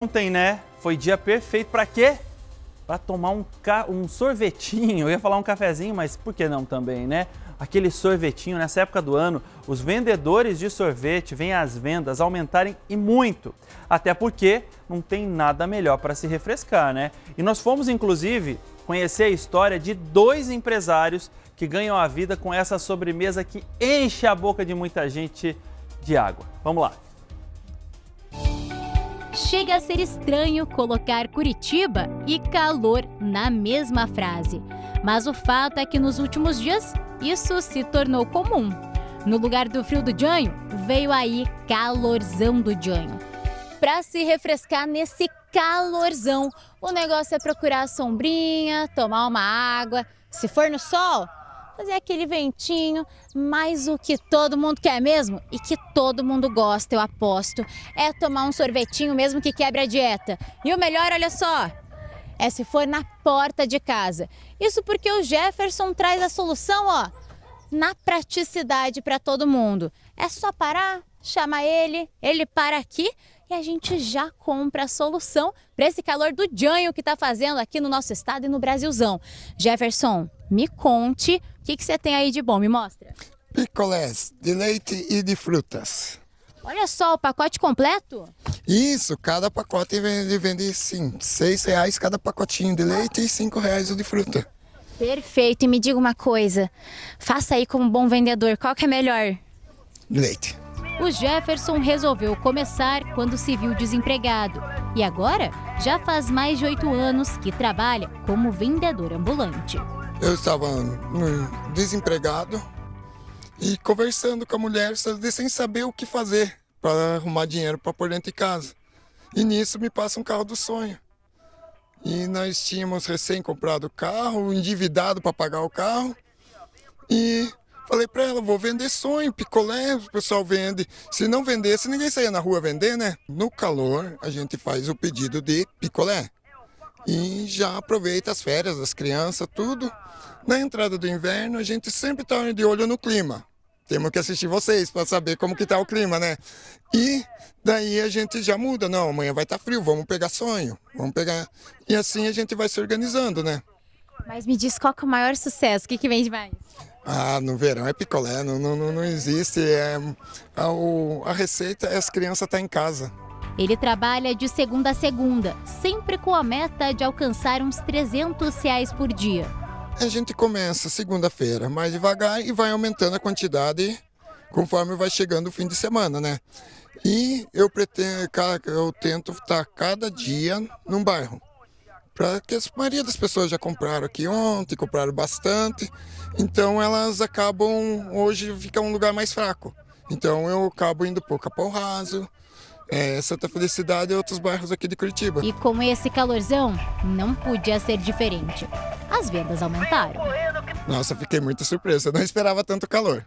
Ontem, né? Foi dia perfeito para quê? Para tomar um, ca... um sorvetinho. Eu ia falar um cafezinho, mas por que não também, né? Aquele sorvetinho, nessa época do ano, os vendedores de sorvete veem as vendas aumentarem e muito. Até porque não tem nada melhor para se refrescar, né? E nós fomos, inclusive, conhecer a história de dois empresários que ganham a vida com essa sobremesa que enche a boca de muita gente de água. Vamos lá. Chega a ser estranho colocar Curitiba e calor na mesma frase. Mas o fato é que nos últimos dias isso se tornou comum. No lugar do frio do Janho, veio aí calorzão do Janho. Para se refrescar nesse calorzão, o negócio é procurar sombrinha, tomar uma água. Se for no sol, fazer aquele ventinho, mas o que todo mundo quer mesmo e que todo mundo gosta, eu aposto, é tomar um sorvetinho mesmo que quebre a dieta. E o melhor, olha só, é se for na porta de casa. Isso porque o Jefferson traz a solução, ó, na praticidade para todo mundo. É só parar, chama ele, ele para aqui e a gente já compra a solução para esse calor do janho que está fazendo aqui no nosso estado e no Brasilzão. Jefferson, me conte o que, que você tem aí de bom, me mostra. Picolés de leite e de frutas. Olha só, o pacote completo? Isso, cada pacote vende, vende sim, seis reais cada pacotinho de leite e cinco reais o de fruta. Perfeito, e me diga uma coisa, faça aí como bom vendedor, qual que é melhor? Leite. O Jefferson resolveu começar quando se viu desempregado e agora já faz mais de oito anos que trabalha como vendedor ambulante. Eu estava desempregado e conversando com a mulher sem saber o que fazer para arrumar dinheiro para pôr dentro de casa. E nisso me passa um carro do sonho. E nós tínhamos recém comprado o carro, endividado para pagar o carro. E falei para ela, vou vender sonho, picolé, o pessoal vende. Se não vendesse, ninguém saía na rua vender, né? No calor, a gente faz o pedido de picolé. E já aproveita as férias das crianças, tudo. Na entrada do inverno, a gente sempre está de olho no clima. Temos que assistir vocês para saber como que tá o clima, né? E daí a gente já muda, não, amanhã vai estar tá frio, vamos pegar sonho, vamos pegar. E assim a gente vai se organizando, né? Mas me diz qual é o maior sucesso, o que, que vende mais? Ah, no verão é picolé, não, não, não existe. É, a, o, a receita é as crianças estar tá em casa. Ele trabalha de segunda a segunda, sempre com a meta de alcançar uns 300 reais por dia. A gente começa segunda-feira mais devagar e vai aumentando a quantidade conforme vai chegando o fim de semana, né? E eu pretendo, eu tento estar cada dia num bairro. Para que a maioria das pessoas já compraram aqui ontem, compraram bastante, então elas acabam, hoje fica um lugar mais fraco. Então eu acabo indo por Capão Raso, é, Santa Felicidade e outros bairros aqui de Curitiba. E com esse calorzão, não podia ser diferente. As vendas aumentaram. Nossa, fiquei muito surpresa. Eu não esperava tanto calor.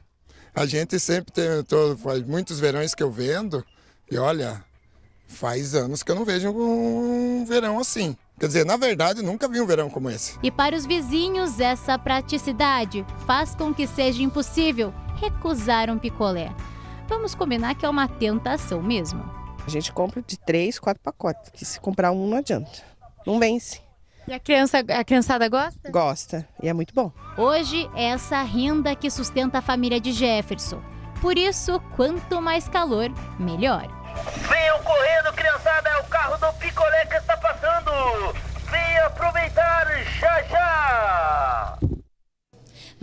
A gente sempre tem, tô, faz muitos verões que eu vendo e olha, faz anos que eu não vejo um verão assim. Quer dizer, na verdade, nunca vi um verão como esse. E para os vizinhos, essa praticidade faz com que seja impossível recusar um picolé. Vamos combinar que é uma tentação mesmo. A gente compra de três, quatro pacotes, que se comprar um não adianta. Não vence. E a, criança, a criançada gosta? Gosta, e é muito bom. Hoje é essa renda que sustenta a família de Jefferson. Por isso, quanto mais calor, melhor. Venham correndo, carro do picolé que está passando. Venha aproveitar já já.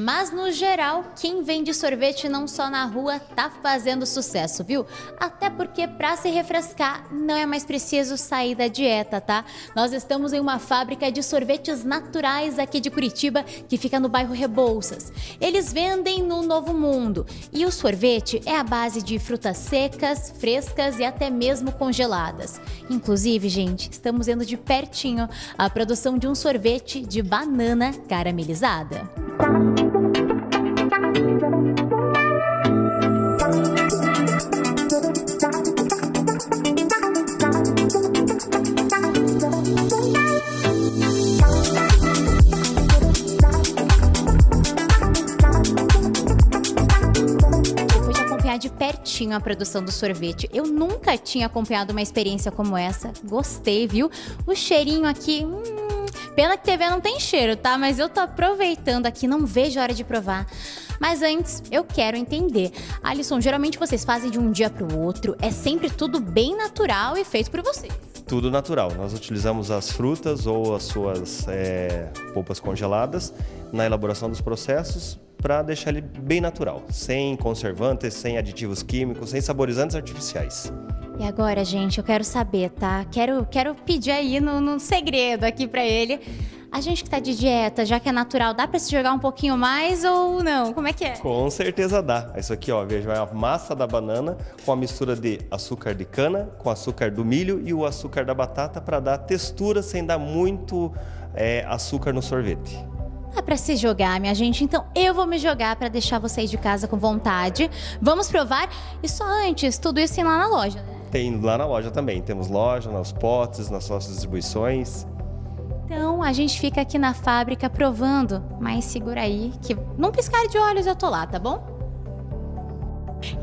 Mas no geral, quem vende sorvete não só na rua tá fazendo sucesso, viu? Até porque para se refrescar não é mais preciso sair da dieta, tá? Nós estamos em uma fábrica de sorvetes naturais aqui de Curitiba, que fica no bairro Rebouças. Eles vendem no Novo Mundo e o sorvete é a base de frutas secas, frescas e até mesmo congeladas. Inclusive, gente, estamos vendo de pertinho a produção de um sorvete de banana caramelizada. Pertinho a produção do sorvete. Eu nunca tinha acompanhado uma experiência como essa. Gostei, viu? O cheirinho aqui. Hum, pena que TV não tem cheiro, tá? Mas eu tô aproveitando aqui, não vejo a hora de provar. Mas antes, eu quero entender. Alisson, geralmente vocês fazem de um dia para o outro, é sempre tudo bem natural e feito por vocês. Tudo natural. Nós utilizamos as frutas ou as suas é, polpas congeladas na elaboração dos processos para deixar ele bem natural, sem conservantes, sem aditivos químicos, sem saborizantes artificiais. E agora, gente, eu quero saber, tá? Quero, quero pedir aí no, no segredo aqui para ele. A gente que tá de dieta, já que é natural, dá para se jogar um pouquinho mais ou não? Como é que é? Com certeza dá. Isso aqui, ó, veja, é a massa da banana com a mistura de açúcar de cana, com açúcar do milho e o açúcar da batata para dar textura sem dar muito é, açúcar no sorvete. Dá para se jogar, minha gente. Então eu vou me jogar para deixar vocês de casa com vontade. Vamos provar. E só antes, tudo isso tem lá na loja, né? Tem lá na loja também. Temos loja, nos potes, nas nossas distribuições. Então a gente fica aqui na fábrica provando, mas segura aí que num piscar de olhos eu tô lá, tá bom?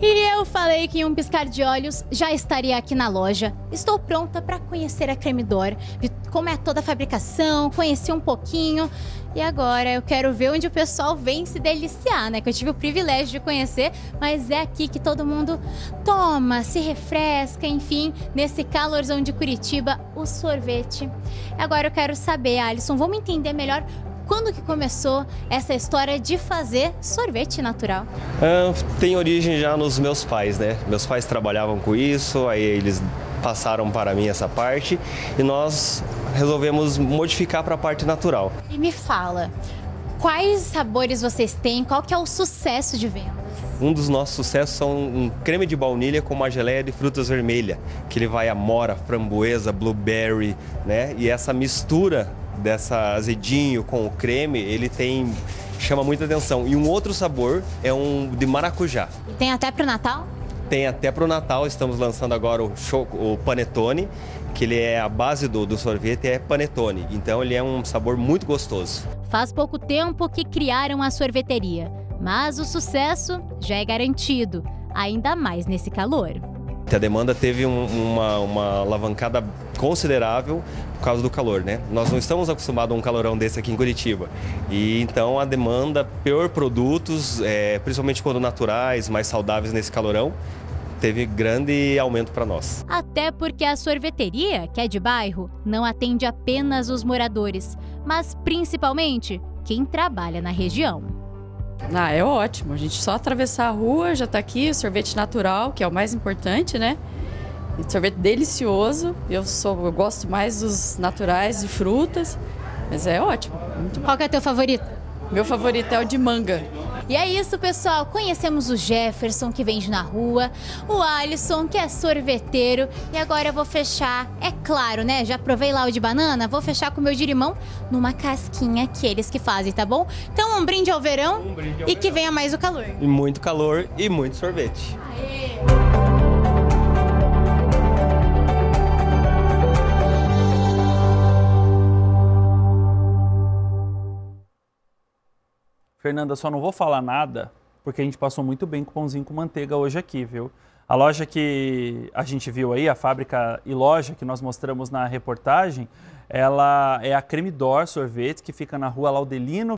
E eu falei que em um piscar de olhos já estaria aqui na loja. Estou pronta para conhecer a Cremidor, como é toda a fabricação, conheci um pouquinho. E agora eu quero ver onde o pessoal vem se deliciar, né? Que eu tive o privilégio de conhecer, mas é aqui que todo mundo toma, se refresca, enfim, nesse calorzão de Curitiba, o sorvete. Agora eu quero saber, Alisson, vamos entender melhor quando que começou essa história de fazer sorvete natural? Ah, tem origem já nos meus pais, né? Meus pais trabalhavam com isso, aí eles passaram para mim essa parte e nós resolvemos modificar para a parte natural. E me fala, quais sabores vocês têm? Qual que é o sucesso de vendas? Um dos nossos sucessos são um creme de baunilha com uma geleia de frutas vermelhas, que ele vai amora, framboesa, blueberry, né? E essa mistura dessa azedinho com o creme, ele tem chama muita atenção. E um outro sabor é um de maracujá. Tem até para o Natal? Tem até para o Natal, estamos lançando agora o, choco, o panetone, que ele é a base do, do sorvete, é panetone. Então ele é um sabor muito gostoso. Faz pouco tempo que criaram a sorveteria, mas o sucesso já é garantido, ainda mais nesse calor. A demanda teve um, uma, uma alavancada considerável por causa do calor, né? Nós não estamos acostumados a um calorão desse aqui em Curitiba. E então a demanda por produtos, é, principalmente quando naturais, mais saudáveis nesse calorão, teve grande aumento para nós. Até porque a sorveteria, que é de bairro, não atende apenas os moradores, mas principalmente quem trabalha na região. Ah, é ótimo. A gente só atravessar a rua, já está aqui, sorvete natural, que é o mais importante, né? E sorvete delicioso. Eu sou, eu gosto mais dos naturais e frutas, mas é ótimo. Qual que é teu favorito? Meu favorito é o de manga. E é isso, pessoal. Conhecemos o Jefferson, que vende na rua, o Alisson, que é sorveteiro. E agora eu vou fechar, é claro, né? Já provei lá o de banana, vou fechar com o meu girimão numa casquinha que eles que fazem, tá bom? Então, um brinde ao verão um brinde ao e verão. que venha mais o calor. E muito calor e muito sorvete. Aê! Fernanda, só não vou falar nada, porque a gente passou muito bem com pãozinho com manteiga hoje aqui, viu? A loja que a gente viu aí, a fábrica e loja que nós mostramos na reportagem, ela é a Cremidor Sorvetes, que fica na rua Laudelino